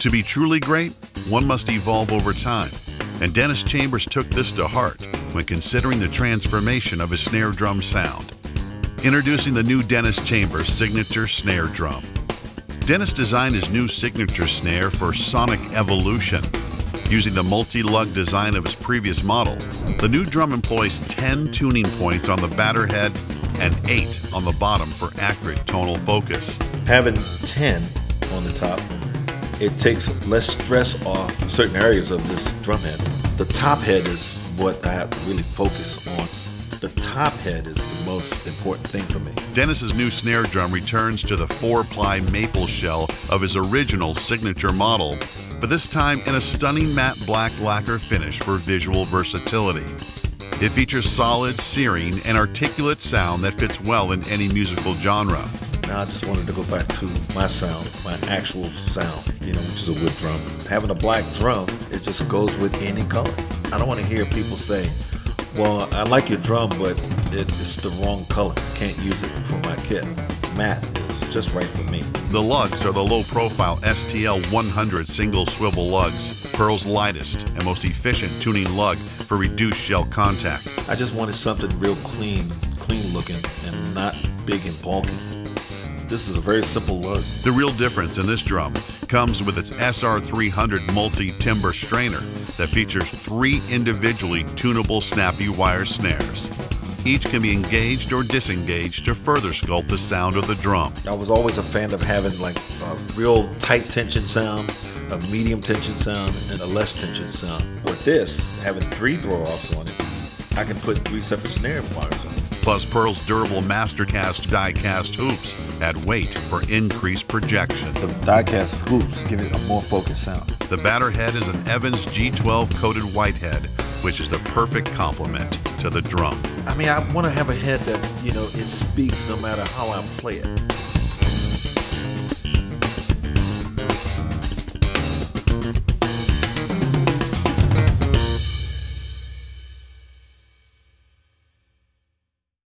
To be truly great, one must evolve over time, and Dennis Chambers took this to heart when considering the transformation of his snare drum sound. Introducing the new Dennis Chambers signature snare drum. Dennis designed his new signature snare for sonic evolution. Using the multi-lug design of his previous model, the new drum employs 10 tuning points on the batter head and 8 on the bottom for accurate tonal focus. Having 10 on the top, it takes less stress off certain areas of this drum head. The top head is what I have to really focus on. The top head is the most important thing for me. Dennis's new snare drum returns to the four-ply maple shell of his original signature model, but this time in a stunning matte black lacquer finish for visual versatility. It features solid, searing, and articulate sound that fits well in any musical genre. Now I just wanted to go back to my sound, my actual sound, you know, which is a wood drum. Having a black drum, it just goes with any color. I don't want to hear people say, well, I like your drum, but it, it's the wrong color. Can't use it for my kit. Matte is just right for me. The lugs are the low-profile STL 100 single swivel lugs, Pearl's lightest and most efficient tuning lug for reduced shell contact. I just wanted something real clean, clean looking, and not big and bulky. This is a very simple lug. The real difference in this drum comes with its SR300 multi-timbre strainer that features three individually tunable snappy wire snares. Each can be engaged or disengaged to further sculpt the sound of the drum. I was always a fan of having like a real tight tension sound, a medium tension sound, and a less tension sound. With this, having three throw-offs on it, I can put three separate snare wires on it. Plus Pearl's durable Mastercast die-cast hoops add weight for increased projection. The die-cast hoops give it a more focused sound. The batter head is an Evans G12 coated whitehead, which is the perfect complement to the drum. I mean, I want to have a head that, you know, it speaks no matter how I play it.